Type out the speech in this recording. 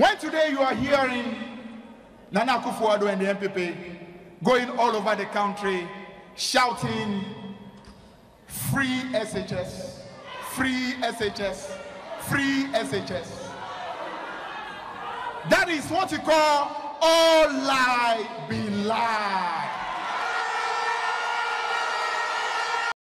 When today you are hearing Nana Akufo-Addo and the NPP going all over the country shouting free SHS, free SHS, free SHS. That is what you call all lie being.